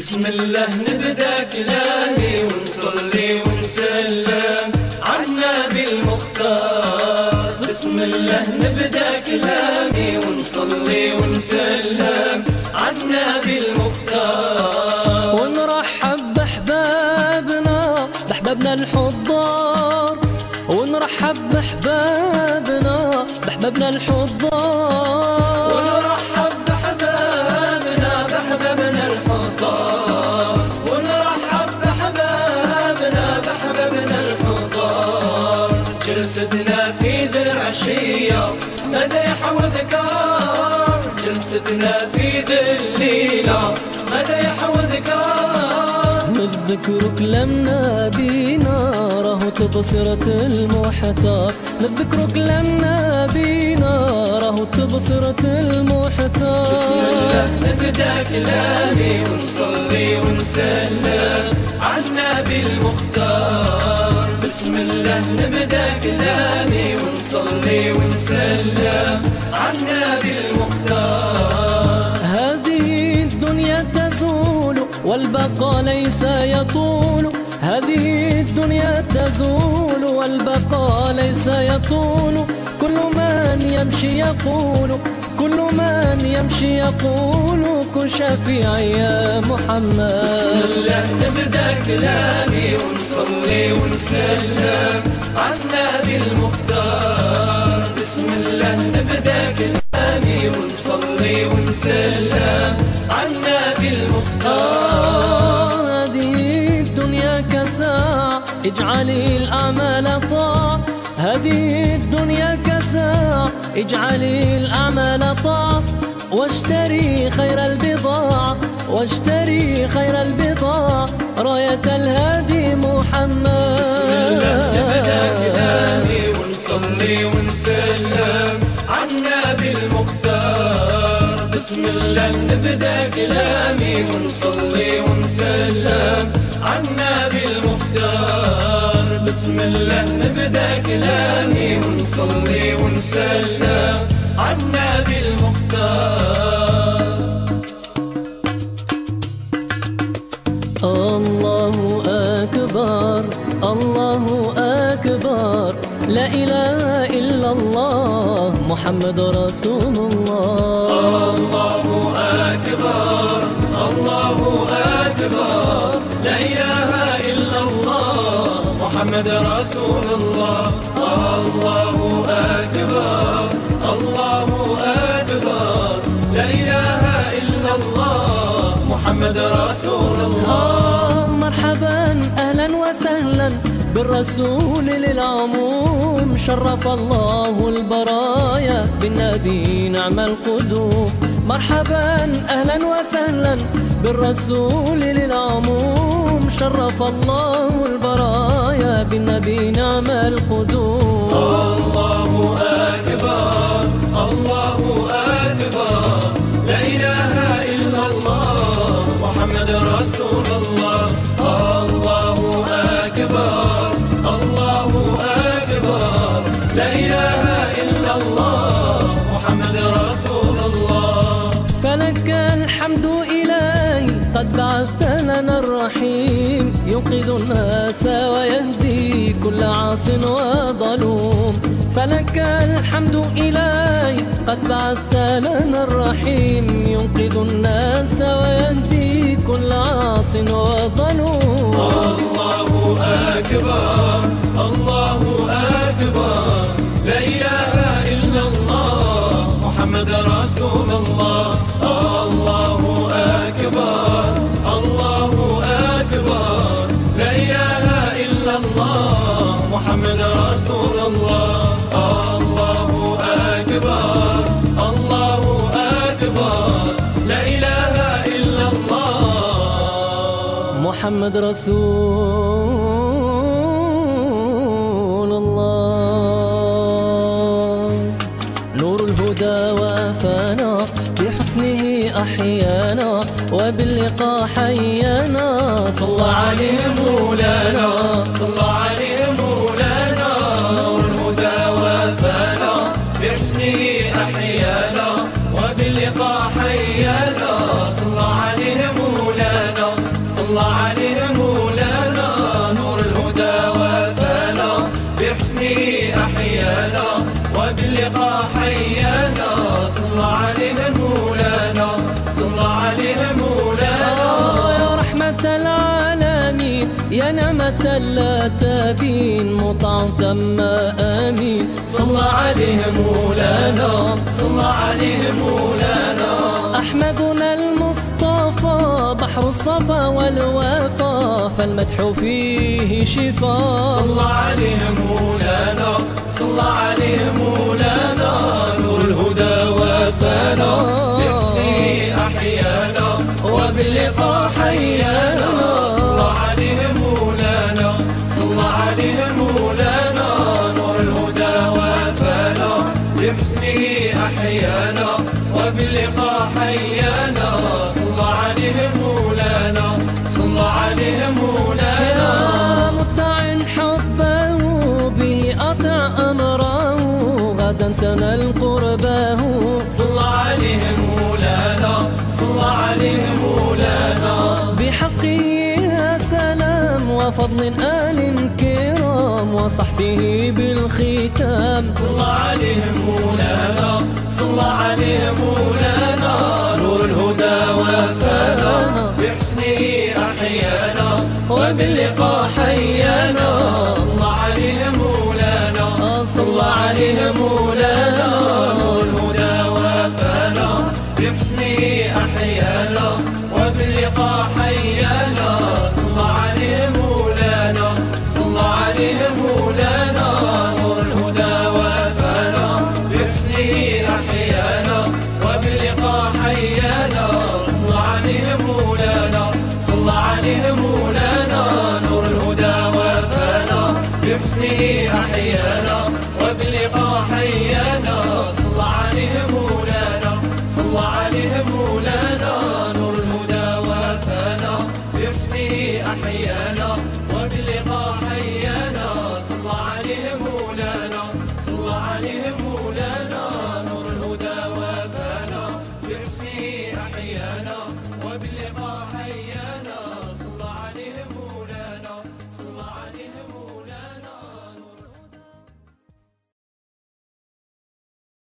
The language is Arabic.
بسم الله نبدأ كلامي ونصلي ونسلم. عنا بالمختار. بسم الله نبدأ كلامي ونصلي ونسلم. عنا بالمختار. ونرحب بأحبابنا بأحبابنا الحضار. ونرحب بأحبابنا بأحبابنا الحضار. جلستنا في ذي الليلة مديح وذكار نذكرك لما بينا راهو تبصرة المحتار. نذكرك لما بينا راهو تبصرة المحتار. بسم الله نبدأ كلامي ونصلي ونسلم عنا بالمختار. بسم الله نبدأ كلامي ونصلي ونسلم عنا بالمختار. والبقاء ليس يطول هذه الدنيا تزول والبقاء ليس يطول. كل من يمشي يقول كل من يمشي يقول كن شفيعي يا محمد. بسم الله نبدأ كلامي ونصلي ونسلم عنا بالمختار. بسم الله نبدأ كلامي ونصلي ونسلم. اجعلي الأعمال طاع. هذه الدنيا كساع. اجعلي الأعمال طاع. واشتري خير البضاعة واشتري خير البضاعة راية الهادي محمد. بسم الله نبدأ كلامي ونصلي ونسلم. عنا بالمختار. بسم الله نبدأ كلامي ونصلي ونسلم. عنا بالمختار بسم الله نبدأ كلامي ونصلي ونسلم عنا بالمختار. الله أكبر الله أكبر. لا إله إلا الله محمد رسول الله. الله أكبر الله أكبر. لا إله إلا الله محمد رسول الله. الله أكبر. الله أكبر. لا إله إلا الله. محمد رسول الله. مرحبا أهلا وسهلا بالرسول للعموم. شرف الله البرايا بالنبي نعم القدوم. مرحبا أهلا وسهلا. بالرسول للعموم شرف الله البرايا بالنبي نعم القدوم. الله أكبر الله ينقذ الناس ويهدي كل عاص وظلوم. فلك الحمد إلهي قد بعثت لنا الرحيم. ينقذ الناس ويهدي كل عاص وظلوم. الله أكبر. محمد رسول الله. نور الهدى وافانا بحسنه أحيانا وباللقاء حيانا. صلى عليه مولانا صلى عليه مولانا. نور الهدى وفانا بحسنه أحيانا وباللقاء حيانا. صلى عليه مولانا عليه يا نعمة لا تبين مطاع ثم آمين. صلى عليه مولانا صلى عليه مولانا. أحمدنا المصطفى بحر الصفا والوفا فالمدح فيه شفاء صلى عليه مولانا صلى عليه مولانا. نور الهدى وفانا. بحسنه أحيانا وباللقاء حيانا. وباللقاء حيانا. صلى عليه مولانا. صلى عليه مولانا. يا مطع حبه به أطع أمره. غدا تنال قربه. صلى عليه مولانا. صلى عليه مولانا. بحقه وفضل آل كرام وصحبه بالختام. صلى عليه مولانا صلى عليه مولانا نور الهدى وفانا بحسنه أحيانا وباللقاء حيانا. صلى عليه مولانا صلى عليه مولانا نور الهدى وفانا بحسنه أحيانا وباللقاء حيانا.